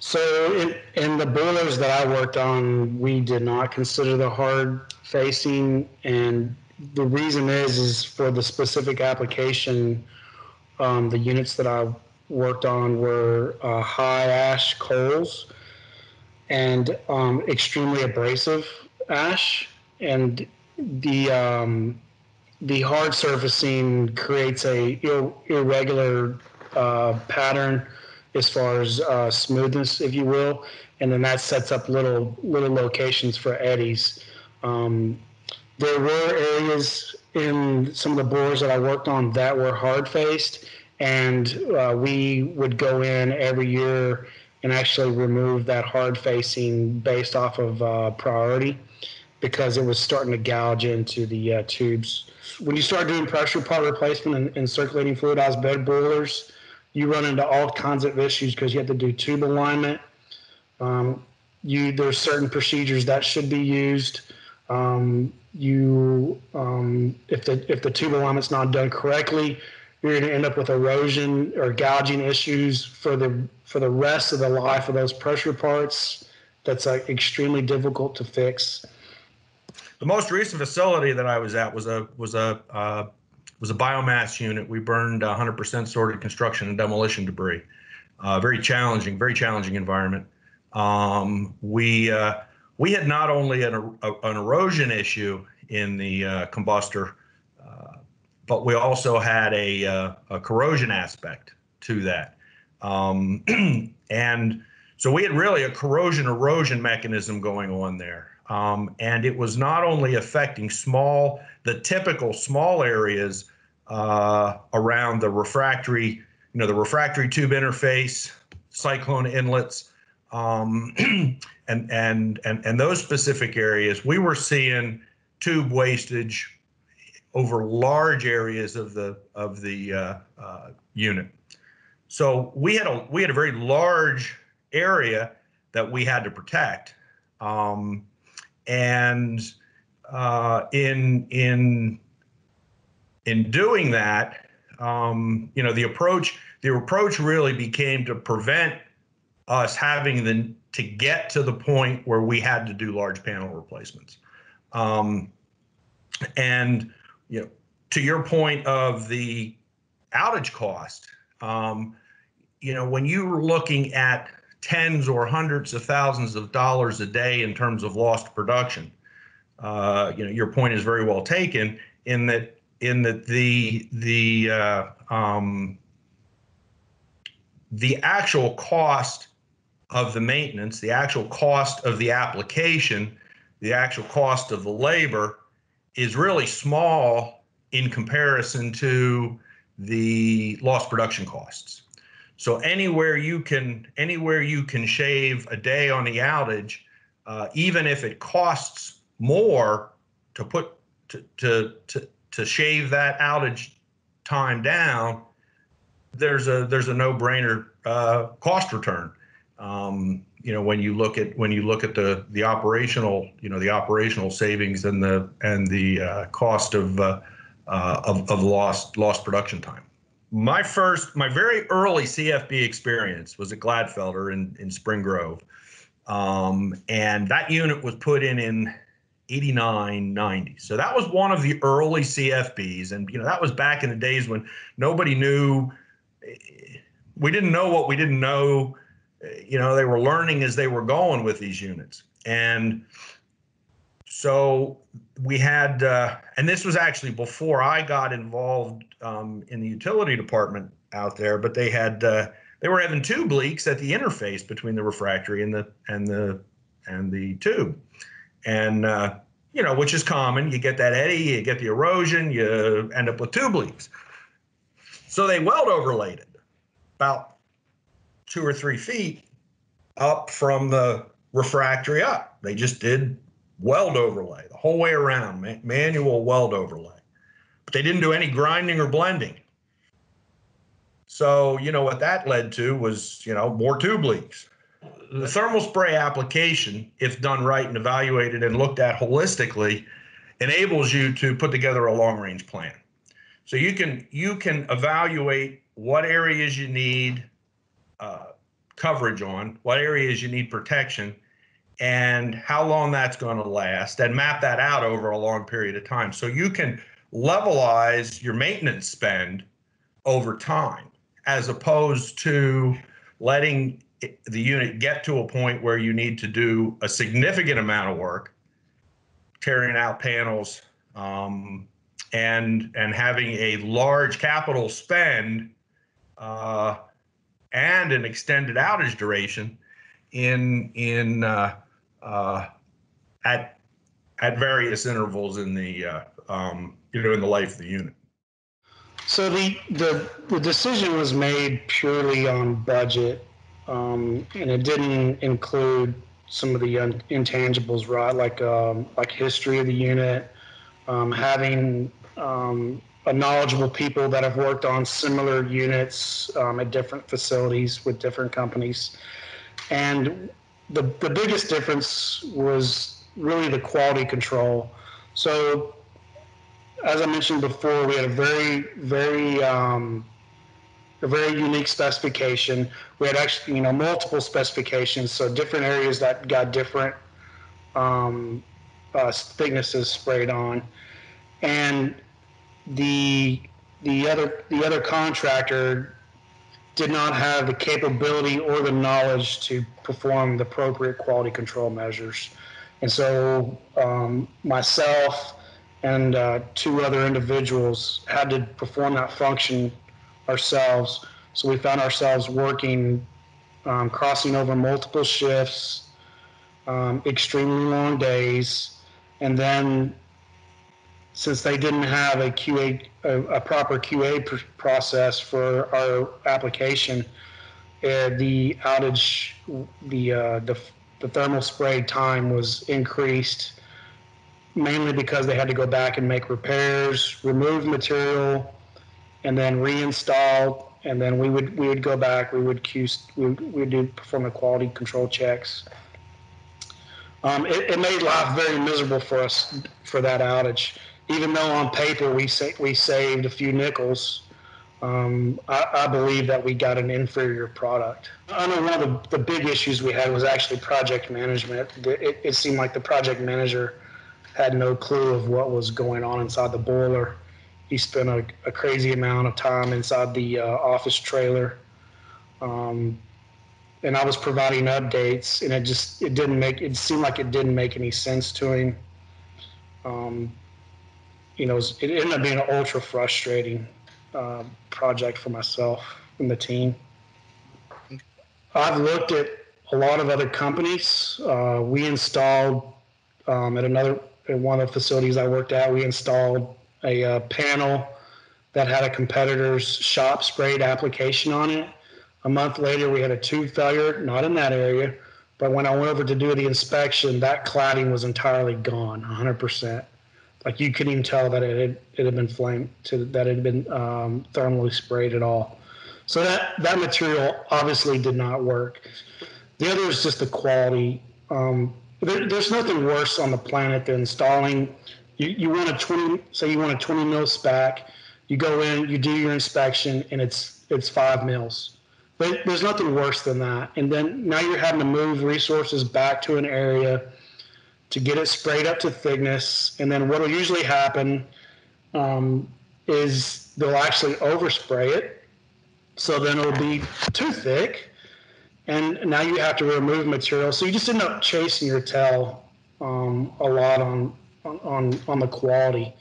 So in, in the boilers that I worked on, we did not consider the hard facing, and the reason is is for the specific application. Um, the units that I worked on were uh, high ash coals and um, extremely abrasive ash, and the um, the hard surfacing creates a ir- irregular uh, pattern as far as uh, smoothness, if you will, and then that sets up little little locations for eddies. Um, there were areas in some of the bores that I worked on that were hard faced, and uh, we would go in every year and actually remove that hard facing based off of uh, priority because it was starting to gouge into the uh, tubes. When you start doing pressure part replacement and, and circulating fluidized bed boilers, you run into all kinds of issues because you have to do tube alignment. Um, you there's certain procedures that should be used. Um, you um, if the if the tube alignment's not done correctly, you're going to end up with erosion or gouging issues for the for the rest of the life of those pressure parts. That's uh, extremely difficult to fix. The most recent facility that I was at was a was a uh, was a biomass unit. We burned 100% sorted construction and demolition debris. Uh, very challenging, very challenging environment. Um, we uh, we had not only an, a, an erosion issue in the uh, combustor, uh, but we also had a, uh, a corrosion aspect to that. Um, and so we had really a corrosion erosion mechanism going on there. Um, and it was not only affecting small, the typical small areas uh, around the refractory, you know, the refractory tube interface, cyclone inlets, um, and and and and those specific areas. We were seeing tube wastage over large areas of the of the uh, uh, unit. So we had a we had a very large area that we had to protect. Um, and uh, in in in doing that, um, you know, the approach the approach really became to prevent us having the to get to the point where we had to do large panel replacements. Um, and you know, to your point of the outage cost, um, you know, when you're looking at tens or hundreds of thousands of dollars a day in terms of lost production. Uh, you know, your point is very well taken in that in that the the uh, um, the actual cost of the maintenance, the actual cost of the application, the actual cost of the labor is really small in comparison to the lost production costs. So anywhere you can anywhere you can shave a day on the outage, uh, even if it costs more to put to to to, to shave that outage time down, there's a there's a no-brainer uh, cost return. Um, you know when you look at when you look at the the operational you know the operational savings and the and the uh, cost of, uh, uh, of of lost lost production time my first, my very early CFB experience was at Glatfelter in, in Spring Grove. Um, and that unit was put in in 89, 90. So that was one of the early CFBs. And, you know, that was back in the days when nobody knew, we didn't know what we didn't know. You know, they were learning as they were going with these units. And so we had, uh, and this was actually before I got involved um, in the utility department out there, but they had uh, they were having tube leaks at the interface between the refractory and the and the and the tube, and uh, you know which is common. You get that eddy, you get the erosion, you end up with tube leaks. So they weld overlaid it about two or three feet up from the refractory up. They just did weld overlay the whole way around, ma- manual weld overlay. But they didn't do any grinding or blending. So, you know, what that led to was, you know, more tube leaks. The thermal spray application, if done right and evaluated and looked at holistically, enables you to put together a long range plan. So you can you can evaluate what areas you need uh, coverage on, what areas you need protection, and how long that's going to last, and map that out over a long period of time. So you can levelize your maintenance spend over time as opposed to letting the unit get to a point where you need to do a significant amount of work, tearing out panels, um, and and having a large capital spend uh, and an extended outage duration in in uh, uh, at at various intervals in the uh, um, you know in the life of the unit. So the, the, the decision was made purely on budget, um, and it didn't include some of the un- intangibles, right? Like, um, like history of the unit, um, having, um, a knowledgeable people that have worked on similar units, um, at different facilities with different companies. And the, the biggest difference was really the quality control. So as I mentioned before, we had a very, very, um, a very unique specification. We had actually, you know, multiple specifications, so different areas that got different um, uh, thicknesses sprayed on, and the the other the other contractor did not have the capability or the knowledge to perform the appropriate quality control measures, and so um, myself and uh, two other individuals had to perform that function ourselves. So we found ourselves working, um, crossing over multiple shifts, um, extremely long days, and then since they didn't have a QA, a, a proper QA pr- process for our application, uh, the outage, the, uh, the the thermal spray time was increased mainly because they had to go back and make repairs, remove material, and then reinstall. And then we would we would go back. We would we would, we would do perform the quality control checks. Um, it, it made life very miserable for us for that outage. Even though on paper we sa- we saved a few nickels, um, I, I believe that we got an inferior product. I know one of the, the big issues we had was actually project management. It, it seemed like the project manager had no clue of what was going on inside the boiler. He spent a, a crazy amount of time inside the uh, office trailer. Um, and I was providing updates, and it just it didn't make it seemed like it didn't make any sense to him. Um, you know, it, was, it ended up being an ultra frustrating uh, project for myself and the team. I've looked at a lot of other companies. Uh, we installed um, at another at one of the facilities I worked at. We installed a uh, panel that had a competitor's shop sprayed application on it. A month later, we had a tube failure, not in that area, but when I went over to do the inspection, that cladding was entirely gone, 100%. Like you couldn't even tell that it had, it had been flamed, to, that it had been um, thermally sprayed at all. So that, that material obviously did not work. The other is just the quality. Um, there, there's nothing worse on the planet than installing. You, you want a 20, say you want a 20 mil spac. You go in, you do your inspection, and it's it's five mils. But there's nothing worse than that. And then now you're having to move resources back to an area to get it sprayed up to thickness. And then what will usually happen um, is they'll actually overspray it. So then it'll be too thick. And now you have to remove material. So you just end up chasing your tail um, a lot on, on, on the quality.